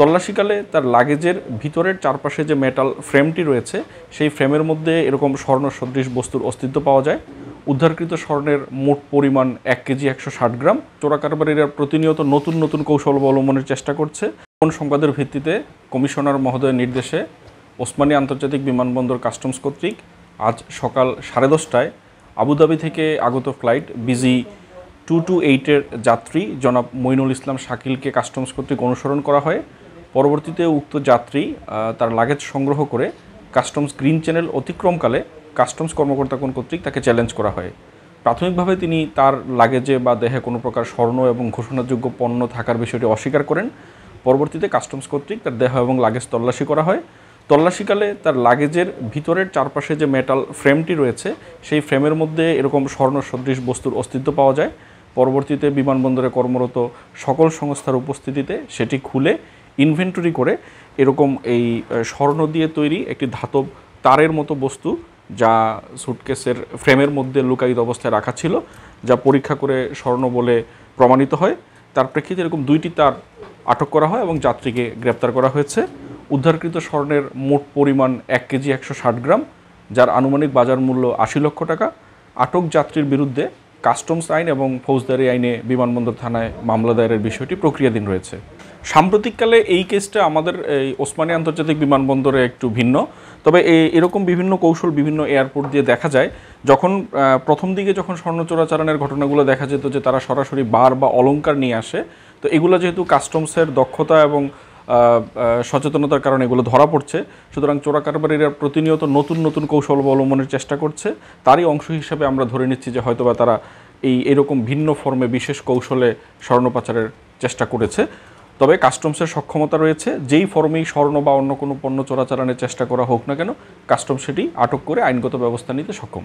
তল্লাশিকালে তার লাগেজের ভিতরের চারপাশে যে মেটাল ফ্রেমটি রয়েছে, সেই ফ্রেমের মধ্যে এরকম স্বর্ণ সদৃশ বস্তুর অস্তিত্ব পাওয়া যায়। উদ্ধারকৃত স্বর্ণের মোট পরিমাণ এক কেজি একশো ষাট গ্রাম। চোরা কারবারিরা প্রতিনিয়ত নতুন নতুন কৌশল অবলম্বনের চেষ্টা করছে। কোন সংবাদের ভিত্তিতে কমিশনার মহোদয়ের নির্দেশে ওসমানী আন্তর্জাতিক বিমানবন্দর কাস্টমস কর্তৃক আজ সকাল সাড়ে দশটায় আবুধাবি থেকে আগত ফ্লাইট বিজি টু টু এইটের যাত্রী জনাব মইনুল ইসলাম শাকিলকে কাস্টমস কর্তৃক অনুসরণ করা হয়। পরবর্তীতে উক্ত যাত্রী তার লাগেজ সংগ্রহ করে কাস্টমস গ্রিন চ্যানেল অতিক্রমকালে কাস্টমস কর্মকর্তাগণ কর্তৃক তাকে চ্যালেঞ্জ করা হয়। প্রাথমিকভাবে তিনি তার লাগেজে বা দেহে কোনো প্রকার স্বর্ণ এবং ঘোষণাযোগ্য পণ্য থাকার বিষয়টি অস্বীকার করেন। পরবর্তীতে কাস্টমস কর্তৃক তার দেহ এবং লাগেজ তল্লাশি করা হয়। তল্লাশিকালে তার লাগেজের ভিতরের চারপাশে যে মেটাল ফ্রেমটি রয়েছে, সেই ফ্রেমের মধ্যে এরকম স্বর্ণ সদৃশ বস্তুর অস্তিত্ব পাওয়া যায়। পরবর্তীতে বিমানবন্দরে কর্মরত সকল সংস্থার উপস্থিতিতে সেটি খুলে ইনভেন্টরি করে এরকম এই স্বর্ণ দিয়ে তৈরি একটি ধাতব তারের মতো বস্তু যা সুটকেসের ফ্রেমের মধ্যে লুকায়িত অবস্থায় রাখা ছিল, যা পরীক্ষা করে স্বর্ণ বলে প্রমাণিত হয়। তার প্রেক্ষিতে এরকম দুইটি তার আটক করা হয় এবং যাত্রীকে গ্রেপ্তার করা হয়েছে। উদ্ধারকৃত স্বর্ণের মোট পরিমাণ এক কেজি একশো ষাট গ্রাম, যার আনুমানিক বাজার মূল্য আশি লক্ষ টাকা। আটক যাত্রীর বিরুদ্ধে কাস্টমস আইন এবং ফৌজদারি আইনে বিমানবন্দর থানায় মামলা দায়েরের বিষয়টি প্রক্রিয়াধীন রয়েছে। সাম্প্রতিককালে এই কেসটা আমাদের এই ওসমানী আন্তর্জাতিক বিমানবন্দরে একটু ভিন্ন। তবে এরকম বিভিন্ন কৌশল বিভিন্ন এয়ারপোর্ট দিয়ে দেখা যায়, যখন প্রথম দিকে যখন স্বর্ণ চোরাচালানের ঘটনাগুলো দেখা যেত যে তারা সরাসরি বার বা অলঙ্কার নিয়ে আসে, তো এগুলো যেহেতু কাস্টমসের দক্ষতা এবং সচেতনতার কারণে এগুলো ধরা পড়ছে, সুতরাং চোরা কারবারিরা প্রতিনিয়ত নতুন নতুন কৌশল অবলম্বনের চেষ্টা করছে। তারই অংশ হিসাবে আমরা ধরে নিচ্ছি যে হয়তোবা তারা এই এরকম ভিন্ন ফর্মে বিশেষ কৌশলে স্বর্ণ পাচারের চেষ্টা করেছে। তবে কাস্টমসের সক্ষমতা রয়েছে। যেই ফর্মেই স্বর্ণ বা অন্য কোনো পণ্য চোরাচালানের চেষ্টা করা হোক না কেন কাস্টমস সেটি আটক করে আইনগত ব্যবস্থা নিতে সক্ষম।